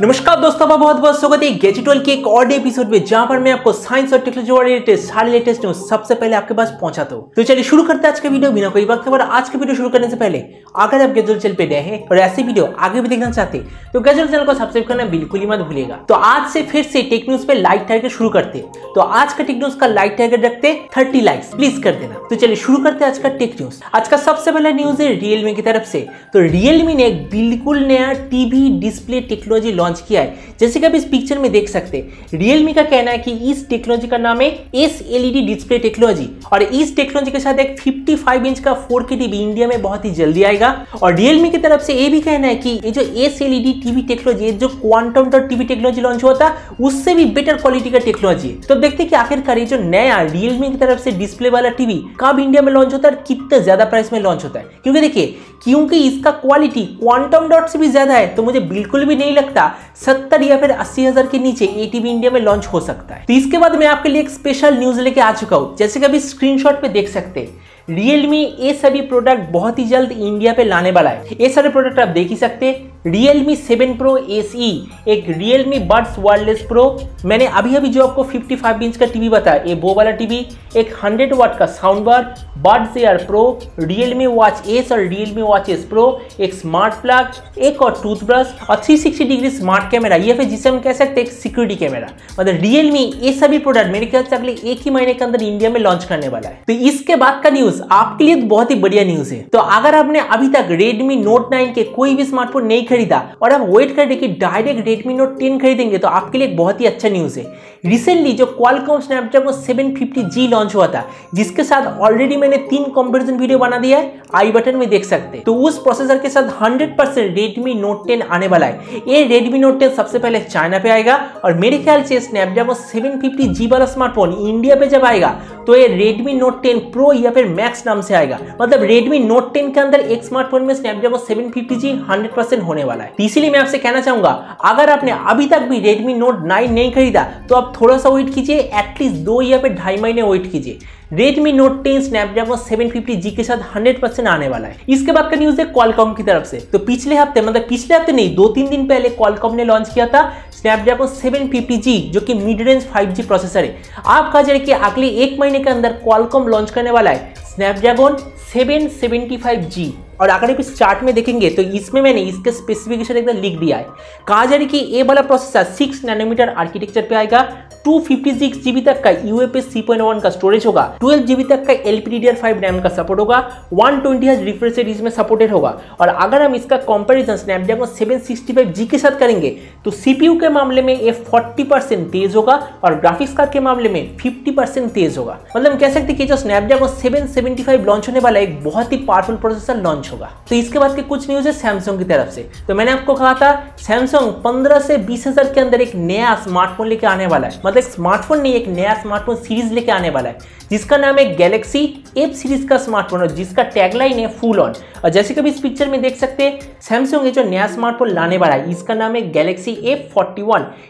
नमस्कार दोस्तों का बहुत बहुत स्वागत है गेजिटल के एक और एपिसोड में, जहाँ पर मैं आपको साइंस और टेक्नोलॉजी और रिलेटेड सारे लेटेस्ट न्यूज़ सबसे पहले आपके पास पहुंचाता हूँ। तो चलिए शुरू करते हैं आज का वीडियो बिना कोई वक्त पर आज का वीडियो शुरू करने से पहले, अगर आप गेजुअल चैनल पे नए हैं और ऐसे वीडियो आगे भी देखना चाहते तो गेजुअल चैनल को सब्सक्राइब करना बिल्कुल ही मत भूलिएगा। तो आज से फिर से टेक न्यूज़ पे लाइक टारगेट शुरू करते तो आज का टेक न्यूज़ का लाइक टारगेट रखते थर्टी लाइक्स प्लीज़ कर देना। तो चलिए शुरू करते हैं आज का टेक न्यूज़ आज का सबसे पहला न्यूज़ है रियलमी की तरफ़ से। तो रियलमी ने एक बिल्कुल नया टीवी डिस्प्ले टेक्नोलॉजी लॉन्च किया है। जैसे कि आप इस पिक्चर में देख सकते हैं रियलमी का कहना है कि इस टेक्नोलॉजी का नाम है एस एलईडी डिस्प्ले टेक्नोलॉजी और इस टेक्नोलॉजी के साथ एक 55 इंच का 4K टीवी इंडिया में बहुत ही जल्दी आएगा। और रियलमी की तरफ़ से ये भी कहना है कि ये जो एस एलईडी टीवी टेक्नोलॉजी जो quantum dot TV technology launch हुआ था, उससे भी बेटर क्वालिटी का टेक्नोलॉजी तो देखते हैं कि आखिरकार ये जो नया रियलमी की तरफ़ से डिस्प्ले वाला टीवी कब इंडिया में लॉन्च होता है कितने ज़्यादा प्राइस में लॉन्च होता है। क्योंकि देखिए, क्योंकि इसका क्वालिटी क्वांटम डॉट से भी ज़्यादा है तो मुझे बिल्कुल भी नहीं लगता सत्तर या फिर अस्सी हज़ार के नीचे एटीबी इंडिया में लॉन्च हो सकता है। तो इसके बाद मैं आपके लिए एक स्पेशल न्यूज़ लेके आ चुका हूँ। जैसे कि अभी स्क्रीनशॉट पे देख सकते हैं। रियलमी ये सभी प्रोडक्ट बहुत ही जल्द इंडिया पे लाने वाला है। ये सारे प्रोडक्ट आप देख ही सकते हैं। Realme 7 Pro SE एक Realme Buds Wireless Pro मैंने अभी अभी जो आपको 55 इंच का टीवी बताया, ये वो वाला टीवी एक 100 वाट का sound bar Buds Air Pro, Realme Watch S और Realme Watch S Pro, एक स्मार्ट प्लग एक और टूथब्रश और 360 डिग्री स्मार्ट कैमरा ये फिर जिसे हम कह सकते हैं एक सिक्योरिटी कैमरा मतलब Realme ये सभी प्रोडक्ट मेरे ख्याल से अगले एक ही महीने के अंदर इंडिया में लॉन्च करने वाला है। तो इसके बाद का न्यूज़ आपके लिए तो बहुत ही बढ़िया न्यूज़ है। तो अगर आपने अभी तक Redmi Note 9 के कोई भी स्मार्टफ़ोन नहीं खरीदा और आप वेट कर रहे कि डायरेक्ट Redmi Note 10 खरीदेंगे तो आपके लिए बहुत ही अच्छा न्यूज़ है। रिसेंटली जो Qualcomm Snapdragon 750G लॉन्च हुआ था, जिसके साथ ऑलरेडी मैंने तीन कंपैरिजन वीडियो बना दिया है आई बटन में देख सकते तो उस प्रोसेसर के साथ 100% परसेंट रेडमी नोट टेन आने वाला है। ये रेडमी नोट टेन सबसे पहले चाइना पे आएगा और मेरे ख्याल से स्नैपड्रैगन 750G वाला स्मार्टफ़ोन इंडिया पे जब आएगा तो ये Redmi Note 10 Pro या फिर Max नाम से आएगा। मतलब Redmi Note 10 के अंदर एक स्मार्टफ़ोन में स्नैपड्रैगन 750G 100% होने वाला है। इसीलिए मैं आपसे कहना चाहूँगा, अगर आपने अभी तक भी Redmi Note 9 नहीं खरीदा तो आप थोड़ा सा वेट कीजिए एटलीस्ट दो या फिर ढाई महीने वेट कीजिए। Redmi Note 10 Snapdragon 750G के साथ 100% आने वाला है। इसके बाद का न्यूज़ है Qualcomm की तरफ़ से। तो पिछले हफ़्ते मतलब पिछले हफ़्ते नहीं दो तीन दिन पहले Qualcomm ने लॉन्च किया था स्नैपड्रैगन सेवन फिफ्टी जी जो कि mid range five G processor है। आप कहा जाए कि अगले एक महीने के अंदर Qualcomm लॉन्च करने वाला है Snapdragon 775G और अगर आप इस चार्ट में देखेंगे तो इसमें मैंने इसके स्पेसिफिकेशन एकदम लिख दिया है। कहा जा रही कि ये वाला प्रोसेसर 6 नैनोमीटर आर्किटेक्चर पे आएगा। 256 जीबी तक का यूएफएस 3.1 का स्टोरेज होगा 12 जीबी तक का LPDDR5 रैम का सपोर्ट होगा 120 हर्ट्ज रिफ्रेश रेट इसमें सपोर्टेड होगा। और अगर हम इसका कंपैरिजन स्नैपड्रैगन 765G के साथ करेंगे तो सीपीयू के मामले में ये 40% तेज होगा और ग्राफिक्स कार्ड के मामले में 50% तेज होगा। मतलब हम कह सकते हैं कि जो स्नैपड्रैगन 775 लॉन्च होने वाला एक बहुत ही पावरफुल प्रोसेसर लॉन्च होगा। तो इसके बाद के कुछ न्यूज़ है सैमसंग की तरफ़ से। तो मैंने आपको कहा था सैमसंग 15 से बीस के अंदर एक नया स्मार्टफ़ोन लेके आने वाला है। मतलब स्मार्टफ़ोन नहीं, एक नया स्मार्टफ़ोन सीरीज़ लेके आने वाला है, जिसका नाम है गैलेक्सी एप सीरीज़ का स्मार्टफ़ोन है जिसका टैगलाइन है फुल ऑन और जैसे कि इस पिक्चर में देख सकते हैं सैमसंग ये जो नया स्मार्टफ़ोन लाने वाला है, इसका नाम है गैलेक्सी एफ़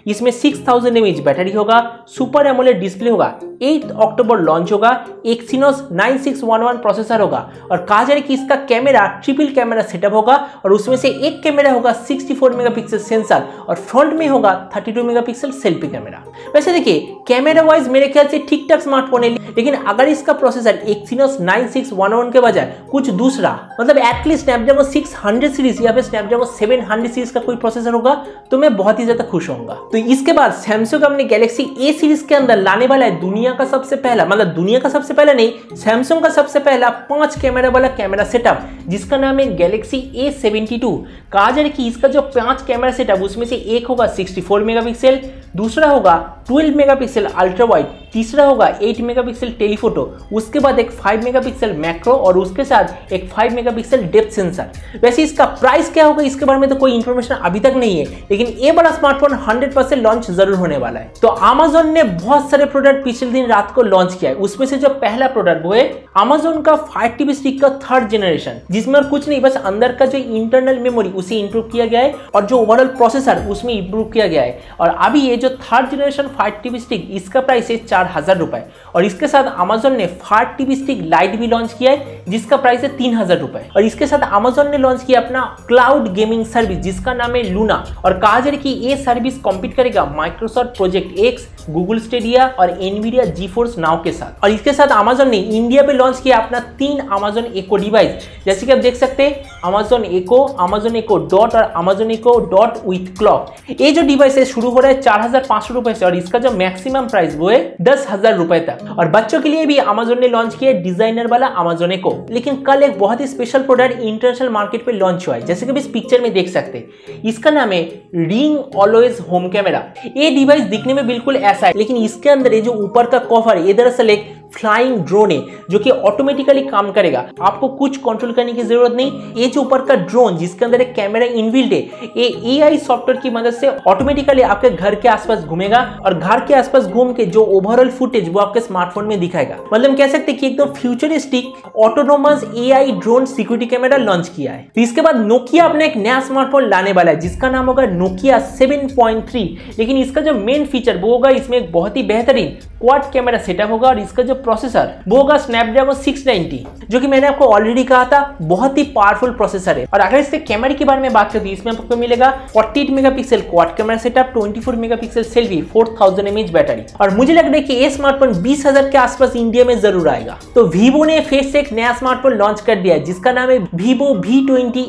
इसमें सिक्स थाउज़ेंड बैटरी होगा सुपर एमोलेड डिस्प्ले होगा 8 अक्टूबर लॉन्च होगा एक्सिनोस 9611 प्रोसेसर होगा। और कहा जा रहा है कि इसका कैमरा ट्रिपल कैमरा सेटअप होगा, और उसमें से एक कैमरा होगा 64 मेगापिक्सल सेंसर और फ्रंट में होगा 32 मेगापिक्सल सेल्फी कैमरा वैसे देखिए कैमरा वाइज मेरे ख्याल से ठीक ठाक स्मार्टफ़ोन है, लेकिन अगर इसका प्रोसेसर एक्सिनोस 9611 के बजाय कुछ दूसरा मतलब एटलीस्ट स्नैपड्रैगन 600 सीरीज़ या फिर स्नैपड्रैगन 700 सीरीज़ का कोई प्रोसेसर होगा तो मैं बहुत ही ज़्यादा खुश होऊँगा। तो इसके बाद सैमसंग अपने गैलेक्सी ए सीरीज़ के अंदर लाने वाला है दुनिया का सबसे पहला मतलब दुनिया का सबसे पहला नहीं सैमसंग का सबसे पहला पाँच कैमरा वाला कैमरा सेटअप जिसका नाम है गैलेक्सी ए सेवेंटी टू कहा जा रहा है कि इसका जो पाँच कैमरा सेटअप उसमें से एक होगा 64 मेगापिक्सल दूसरा होगा 12 मेगापिक्सल अल्ट्रा वाइड तीसरा होगा 8 मेगापिक्सल टेलीफोटो उसके बाद एक 5 मेगापिक्सल मैक्रो और उसके साथ एक 5 मेगापिक्सल डेप्थ सेंसर वैसे इसका प्राइस क्या होगा, इसके बारे में तो कोई इन्फॉर्मेशन अभी तक नहीं है, लेकिन ये बड़ा स्मार्टफ़ोन 100% लॉन्च ज़रूर होने वाला है। तो अमेजोन ने बहुत सारे प्रोडक्ट पिछले दिन रात को लॉन्च किया है। उसमें से जो पहला प्रोडक्ट वो है अमेजोन का फाइव टीबी स्टिक का थर्ड जनरेशन जिसमें कुछ नहीं, बस अंदर का जो इंटरनल मेमोरी उसे इंप्रूव किया गया है और जो ओवरऑल प्रोसेसर उसमें इंप्रूव किया गया है। और अभी ये जो third generation fire TV stick इसका प्राइस है चार हज़ार रुपए। और इसके साथ अमेजोन ने फाट टीवी स्टिक लाइट भी लॉन्च किया है, जिसका प्राइस है तीन हज़ार रुपए। और इसके साथ अमेजोन ने लॉन्च किया अपना क्लाउड गेमिंग सर्विस जिसका नाम है लूना और कहा जा रहा है कि ये सर्विस कॉम्पीट करेगा Microsoft project X Google Stadia और एनवीडिया जी फोर्स नाव के साथ। और इसके साथ अमेजोन ने इंडिया पे लॉन्च किया अपना तीन अमेजोन एको डिवाइस जैसे कि आप देख सकते हैं Amazon Echo Amazon Echo dot और Amazon Echo dot with clock ये जो डिवाइस है शुरू हो रहा है, चार हज़ार पाँच सौ रुपए से, और इसका जो मैक्सिमम प्राइस वो है, दस हज़ार रुपए तक। और बच्चों के लिए भी अमेजोन ने लॉन्च किया डिज़ाइनर वाला अमेजोन एको लेकिन कल एक बहुत ही स्पेशल प्रोडक्ट इंटरनेशनल मार्केट पे लॉन्च हुआ है। जैसे कि इस पिक्चर में देख सकते हैं। इसका नाम है रिंग ऑलवेज होम कैमरा ये डिवाइस दिखने में बिल्कुल ऐसा है लेकिन इसके अंदर ये जो ऊपर का कवर है ये दरअसल एक फ्लाइंग ड्रोन है, जो कि ऑटोमेटिकली काम करेगा। आपको कुछ कंट्रोल करने की ज़रूरत नहीं। ये जो ऊपर का ड्रोन जिसके अंदर एक कैमरा इनबिल्ट है, ये एआई सॉफ्टवेयर की मदद से ऑटोमेटिकली आपके घर के आसपास घूमेगा और घर के आसपास घूम के जो ओवरऑल फुटेज वो आपके स्मार्टफ़ोन में दिखाएगा। मतलब कह सकते कि एकदम futuristic autonomous AI drone security camera launch किया है। तो इसके बाद नोकिया अपने एक नया स्मार्टफ़ोन लाने वाला है, जिसका नाम होगा नोकिया 7.3 लेकिन इसका जो मेन फीचर वो होगा, इसमें एक बहुत ही बेहतरीन क्वाड कैमरा सेटअप होगा और इसका जो प्रोसेसर वो होगा स्नैपड्रैगन 690 जो कि मैंने आपको ऑलरेडी कहा था, बहुत ही पावरफुल प्रोसेसर है। और अगर इसके कैमरे के बारे में बात करती इसमें आपको मिलेगा 48 megapixel quad camera setup 24 megapixel selfie 4000 mAh battery और मुझे लग रहा है कि ये स्मार्टफ़ोन 20000 के आसपास इंडिया में ज़रूर आएगा। तो वीवो ने फिर से एक नया स्मार्टफ़ोन लॉन्च कर दिया जिसका नाम है वीवो वी ट्वेंटी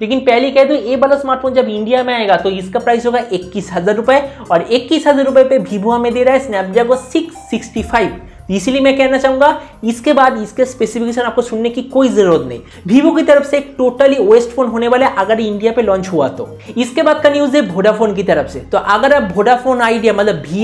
लेकिन पहले कह दो, ये वाला स्मार्टफ़ोन जब इंडिया में आएगा तो इसका प्राइस होगा इक्कीस हज़ार रुपए। और इक्कीस हज़ार रुपए पे वीवो हमें दे रहा है स्नैपड्रैगन सिक्स सिक्सटी फाइव इसीलिए मैं कहना चाहूँगा, इसके बाद इसके स्पेसिफिकेशन आपको सुनने की कोई ज़रूरत नहीं। वीवो की तरफ़ से एक टोटली वेस्ट फ़ोन होने वाला है, अगर इंडिया पे लॉन्च हुआ तो। इसके बाद का न्यूज़ है वोडाफोन की तरफ़ से। तो अगर आप वोडाफोन आइडिया मतलब वी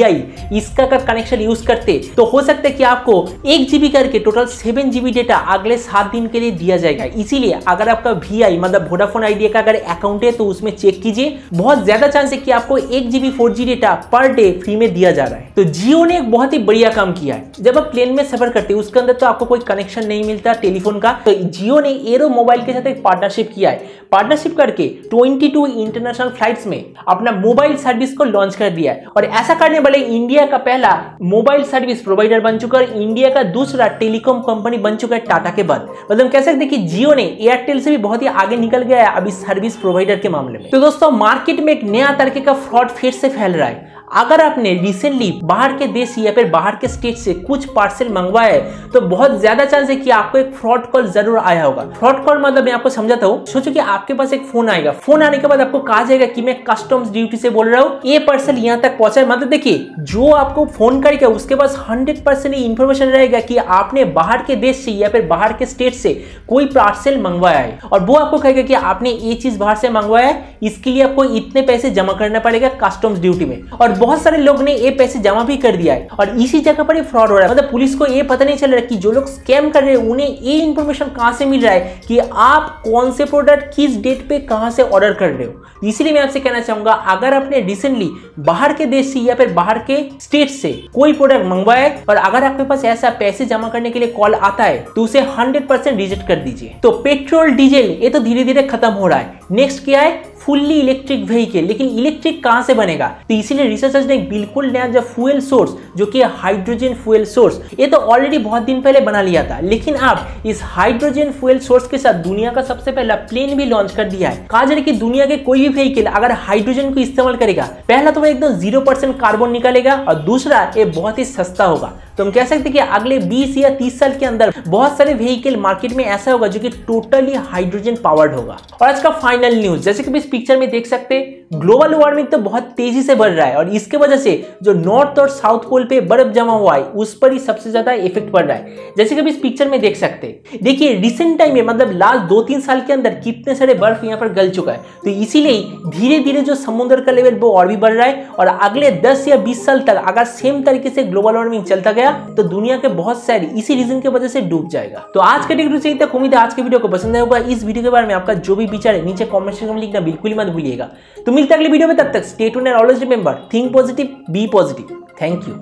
इसका अगर कनेक्शन यूज़ करते तो हो सकता है कि आपको एक जीबी करके टोटल सेवन जीबी डेटा अगले सात दिन के लिए दिया जाएगा। इसीलिए अगर आपका वी मतलब वोडाफोन आइडिया का अगर अकाउंट है तो उसमें चेक कीजिए। बहुत ज़्यादा चांस है कि आपको एक GB four G data per day free में दिया जा रहा है। तो जियो ने एक बहुत ही बढ़िया काम किया है। जब जब आप प्लेन में सफ़र करते हैं, उसके अंदर तो आपको कोई कनेक्शन नहीं मिलता टेलीफोन का। तो जियो ने एरो मोबाइल के साथ एक पार्टनरशिप किया है। पार्टनरशिप करके 22 इंटरनेशनल फ्लाइट्स में अपना मोबाइल सर्विस को लॉन्च कर दिया है। और ऐसा करने वाले इंडिया का पहला मोबाइल सर्विस प्रोवाइडर बन चुका है इंडिया का दूसरा टेलीकॉम कंपनी बन चुका है टाटा के बाद। मतलब कह सकते कि जियो ने एयरटेल से भी बहुत ही आगे निकल गया है अभी सर्विस प्रोवाइडर के मामले में। तो दोस्तों मार्केट में एक नया तरीके का फ्रॉड फिर से फैल रहा है। अगर आपने रिसेंटली बाहर के देश या फिर बाहर के स्टेट से कुछ पार्सल मंगवाया है तो बहुत ज़्यादा चांस है कि आपको एक फ्रॉड कॉल ज़रूर आया होगा। फ्रॉड कॉल मतलब मैं आपको समझाता हूँ। सोचो कि आपके पास एक फ़ोन आएगा। फ़ोन आने के बाद आपको कहा जाएगा कि मैं कस्टम्स ड्यूटी से बोल रहा हूँ। ये पार्सल यहाँ तक पहुँचा है। मतलब देखिए, जो आपको फ़ोन करेगा, उसके पास हंड्रेड परसेंट इंफॉर्मेशन रहेगा कि आपने बाहर के देश से या फिर बाहर के स्टेट से कोई पार्सल मंगवाया है। और वो आपको कहेगा कि आपने ये चीज़ बाहर से मंगवाया है, इसके लिए आपको इतने पैसे जमा करना पड़ेगा कस्टम्स ड्यूटी में। और बहुत सारे लोग ने ये पैसे जमा भी कर दिया है। और इसी जगह पर फ्रॉड हो रहा है। मतलब पुलिस को ये पता नहीं चल रहा कि जो लोग स्कैम कर रहे हैं, उन्हें ये इंफॉर्मेशन कहाँ से मिल रहा है कि आप कौन से प्रोडक्ट किस डेट पे कहाँ से ऑर्डर कर रहे हो। इसलिए मैं आपसे कहना चाहूँगा, अगर आपने रिसेंटली बाहर के देश से या फिर बाहर के स्टेट से कोई प्रोडक्ट मंगवाया है और अगर आपके पास ऐसा पैसे जमा करने के लिए कॉल आता है तो उसे हंड्रेड रिजेक्ट कर दीजिए। तो पेट्रोल डीजल ये तो धीरे धीरे खत्म हो रहा है। नेक्स्ट क्या है? फुल्ली इलेक्ट्रिक व्हीकल लेकिन इलेक्ट्रिक कहाँ से बनेगा? तो इसीलिए रिसर्चर्स ने बिल्कुल नया जो फ्यूल सोर्स जो कि हाइड्रोजन फ्यूल सोर्स ये तो ऑलरेडी बहुत दिन पहले बना लिया था। लेकिन अब इस हाइड्रोजन फ्यूल सोर्स के साथ दुनिया का सबसे पहला प्लेन भी लॉन्च कर दिया है। कहा जाए कि दुनिया के कोई भी व्हीकल अगर हाइड्रोजन को इस्तेमाल करेगा, पहला तो वो एकदम ज़ीरो कार्बन निकालेगा और दूसरा ये बहुत ही सस्ता होगा। तो हम कह सकते कि अगले 20 या 30 साल के अंदर बहुत सारे व्हीकल मार्केट में ऐसा होगा जो कि टोटली हाइड्रोजन पावर्ड होगा। और आज का फाइनल न्यूज़ जैसे कि इस पिक्चर में देख सकते ग्लोबल वार्मिंग तो बहुत तेज़ी से बढ़ रहा है और इसके वजह से जो नॉर्थ और साउथ पोल पे बर्फ़ जमा हुआ है, उस पर ही सबसे ज़्यादा इफ़ेक्ट पड़ रहा है। जैसे कि इस पिक्चर में देख सकते हैं। देखिए रिसेंट टाइम में मतलब लास्ट दो तीन साल के अंदर कितने सारे बर्फ़ यहाँ पर गल चुका है। तो इसीलिए धीरे धीरे जो समुद्र का लेवल वो और भी बढ़ रहा है और अगले दस या बीस साल तक अगर सेम तरीके से ग्लोबल वार्मिंग चलता गया तो दुनिया के बहुत सारे, इसी रीजन की वजह से डूब जाएगा। तो आज के वीडियो से तक उम्मीद आज के वीडियो को पसंद आया होगा। इस वीडियो के बारे में आपका जो भी विचार है, नीचे कॉमेंट सेक्शन में लिखना बिल्कुल मत भूलिएगा। तो मिलते अगले वीडियो में तब तक state and always remember think positive be positive thank you